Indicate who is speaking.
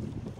Speaker 1: you